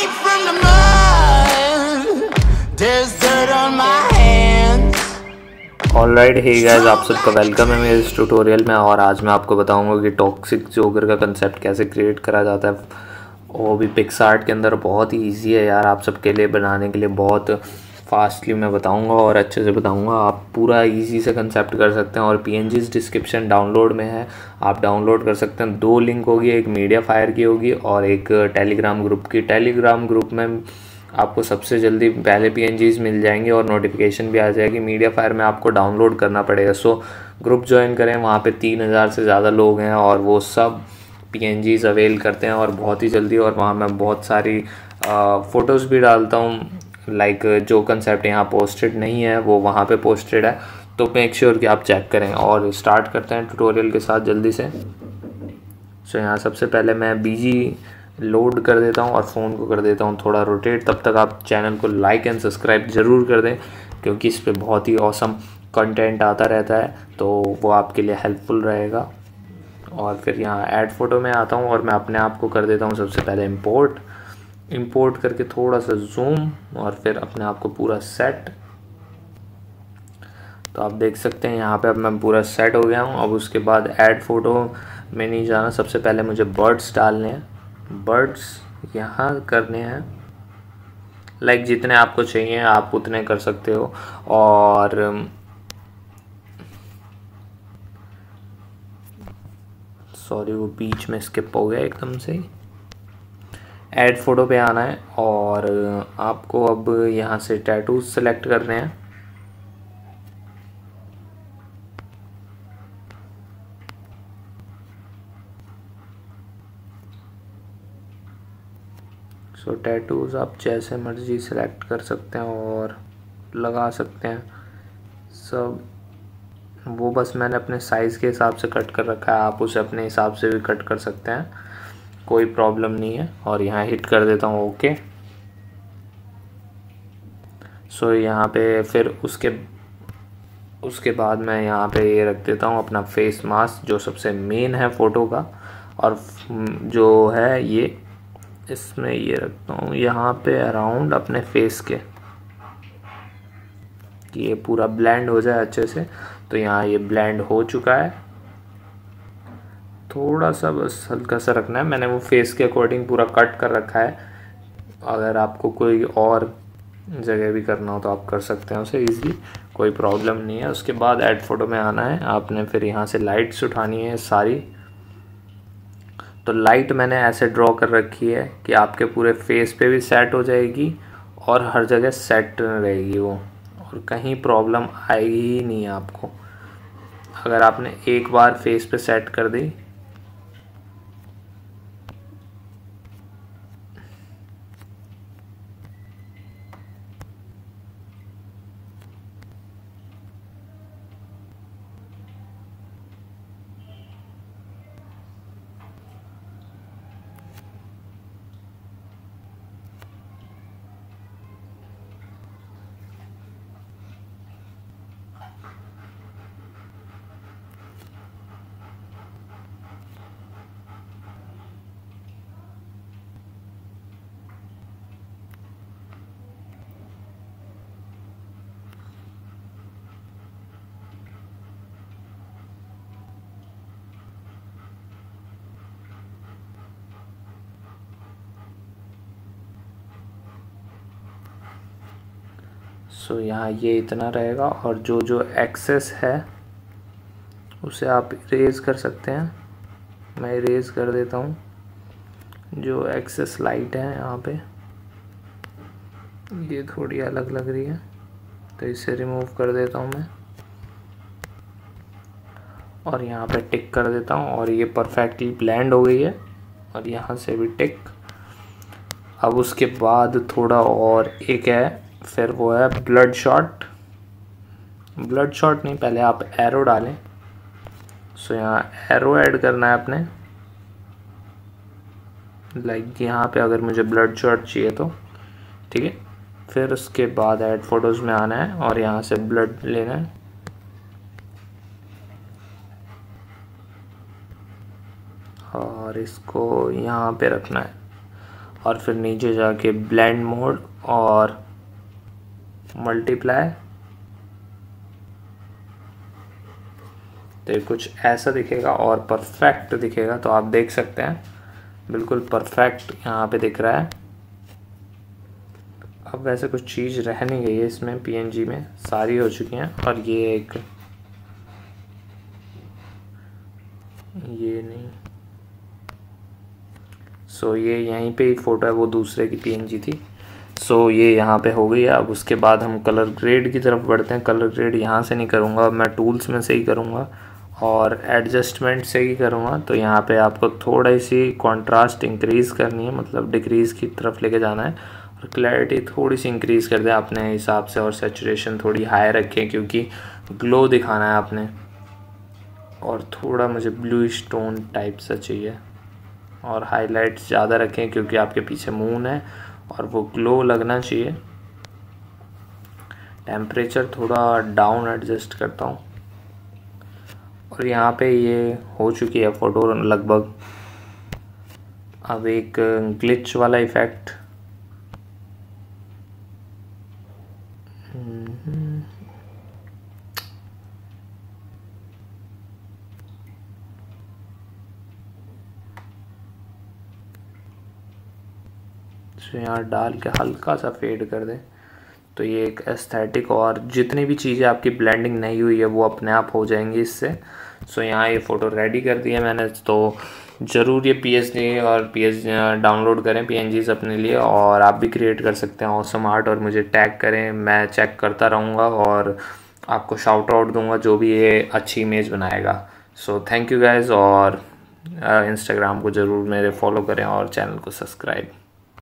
ain't from the mud. There's dirt on my. All right hey guys आप सबका welcome है मेरे इस ट्यूटोरियल में और आज मैं आपको बताऊँगा कि टॉक्सिक जोकर का कंसेप्ट कैसे क्रिएट करा जाता है वो भी पिक्स आर्ट के अंदर बहुत ही ईजी है यार आप सबके लिए बनाने के लिए बहुत फास्टली मैं बताऊँगा और अच्छे से बताऊँगा। आप पूरा इजी से कंसेप्ट कर सकते हैं और पी डिस्क्रिप्शन डाउनलोड में है। आप डाउनलोड कर सकते हैं। दो लिंक होगी, एक मीडिया फायर की होगी और एक टेलीग्राम ग्रुप की। टेलीग्राम ग्रुप में आपको सबसे जल्दी पहले पी मिल जाएँगे और नोटिफिकेशन भी आ जाएगी। मीडिया फायर में आपको डाउनलोड करना पड़ेगा। सो ग्रुप ज्वाइन करें। वहाँ पे तीन हज़ार से ज़्यादा लोग हैं और वो सब पी अवेल करते हैं और बहुत ही जल्दी और वहाँ मैं बहुत सारी फ़ोटोज़ भी डालता हूँ। लाइक like, जो कंसेप्ट यहाँ पोस्टेड नहीं है वो वहाँ पे पोस्टेड है। तो मेक श्योर sure कि आप चेक करें और स्टार्ट करते हैं ट्यूटोरियल के साथ जल्दी से। सो so, यहाँ सबसे पहले मैं बीजी लोड कर देता हूँ और फ़ोन को कर देता हूँ। थोड़ा रोटेट तब तक आप चैनल को लाइक एंड सब्सक्राइब ज़रूर कर दें क्योंकि इस पर बहुत ही औसम कंटेंट आता रहता है तो वो आपके लिए हेल्पफुल रहेगा। और फिर यहाँ ऐड फ़ोटो में आता हूँ और मैं अपने आप को कर देता हूँ सबसे पहले इम्पोर्ट इंपोर्ट करके थोड़ा सा जूम और फिर अपने आप को पूरा सेट तो आप देख सकते हैं यहाँ पे अब मैं पूरा सेट हो गया हूँ। अब उसके बाद ऐड फ़ोटो में नहीं जाना। सबसे पहले मुझे बर्ड्स डालने हैं। बर्ड्स यहाँ करने हैं। लाइक जितने आपको चाहिए, आप उतने कर सकते हो। और सॉरी वो बीच में स्किप हो गया एकदम से ही। ऐड फ़ोटो पे आना है और आपको अब यहाँ से टैटूज सेलेक्ट करने हैं। सो so, टैटूज़ आप जैसे मर्ज़ी सेलेक्ट कर सकते हैं और लगा सकते हैं। सब वो बस मैंने अपने साइज़ के हिसाब से कट कर रखा है आप उसे अपने हिसाब से भी कट कर सकते हैं। कोई प्रॉब्लम नहीं है और यहाँ हिट कर देता हूँ ओके सो यहाँ पे फिर उसके उसके बाद मैं यहाँ पे ये रख देता हूँ अपना फेस मास्क जो सबसे मेन है फ़ोटो का। और जो है ये, इसमें ये रखता हूँ, यहाँ पे अराउंड अपने फेस के। कि ये पूरा ब्लेंड हो जाए अच्छे से तो यहाँ ये ब्लेंड हो चुका है। थोड़ा सा बस हल्का सा रखना है। मैंने वो फेस के अकॉर्डिंग पूरा कट कर रखा है। अगर आपको कोई और जगह भी करना हो तो आप कर सकते हैं उसे इजीली कोई प्रॉब्लम नहीं है। उसके बाद ऐड फ़ोटो में आना है। आपने फिर यहाँ से लाइट्स उठानी है सारी। तो लाइट मैंने ऐसे ड्रॉ कर रखी है कि आपके पूरे फेस पे भी सेट हो जाएगी और हर जगह सेट रहेगी वो। और कहीं प्रॉब्लम आएगी ही नहीं आपको। अगर आपने एक बार फेस पे सेट कर दी सो so, यहाँ ये इतना रहेगा और जो जो एक्सेस है उसे आप इरेज कर सकते हैं। मैं इरेज कर देता हूँ। जो एक्सेस लाइट है यहाँ पे ये थोड़ी अलग लग रही है तो इसे रिमूव कर देता हूँ मैं। और यहाँ पे टिक कर देता हूँ और ये परफेक्टली ब्लेंड हो गई है और यहाँ से भी टिक अब उसके बाद थोड़ा और एक है। फिर वो है ब्लड शॉट ब्लड शॉट नहीं, पहले आप एरो डालें। सो यहाँ एरो ऐड करना है अपने लाइक यहाँ पे अगर मुझे ब्लड शॉट चाहिए तो। ठीक है? फिर उसके बाद ऐड फ़ोटोज़ में आना है और यहाँ से ब्लड लेना है। और इसको यहाँ पे रखना है। और फिर नीचे जाके ब्लेंड मोड और मल्टीप्लाई तो कुछ ऐसा दिखेगा और परफेक्ट दिखेगा तो आप देख सकते हैं। बिल्कुल परफेक्ट यहाँ पे दिख रहा है। अब वैसे कुछ चीज़ रह नहीं गई है इसमें पीएनजी में। सारी हो चुकी हैं, और ये एक ये नहीं। सो ये यहीं पे ही फ़ोटो है, वो दूसरे की पीएनजी थी। सो ये यहाँ पे हो गई है। अब उसके बाद हम कलर ग्रेड की तरफ़ बढ़ते हैं। कलर ग्रेड यहाँ से नहीं करूँगा। मैं टूल्स में से ही करूँगा। और एडजस्टमेंट से ही करूँगा। तो यहाँ पे आपको थोड़ी सी कंट्रास्ट इंक्रीज़ करनी है। मतलब डिक्रीज़ की तरफ़ लेके जाना है। और क्लैरिटी थोड़ी सी इंक्रीज़ कर दें। अपने हिसाब से और सेचुरेशन थोड़ी हाई रखें। क्योंकि ग्लो दिखाना है आपने। और थोड़ा मुझे ब्लू स्टोन टाइप सा चाहिए। और हाईलाइट्स ज़्यादा रखें। क्योंकि आपके पीछे मून है। और वो ग्लो लगना चाहिए। टेम्परेचर थोड़ा डाउन एडजस्ट करता हूँ। और यहाँ पे ये हो चुकी है फ़ोटो लगभग। अब एक ग्लिच वाला इफ़ेक्ट तो यहाँ डाल के हल्का सा फेड कर दें। तो ये एक एस्थेटिक और जितनी भी चीज़ें आपकी ब्लेंडिंग नहीं हुई है, वो अपने आप हो जाएँगी इससे। सो यहाँ ये फ़ोटो रेडी कर दी है मैंने। तो ज़रूर ये पी और पी डाउनलोड करें पी अपने लिए और आप भी क्रिएट कर सकते हैं ऑसम आर्ट और मुझे टैग करें। मैं चेक करता रहूँगा और आपको शाउट आउट दूँगा जो भी ये अच्छी इमेज बनाएगा। सो थैंक यू गाइज़ और इंस्टाग्राम को ज़रूर मेरे फॉलो करें और चैनल को सब्सक्राइब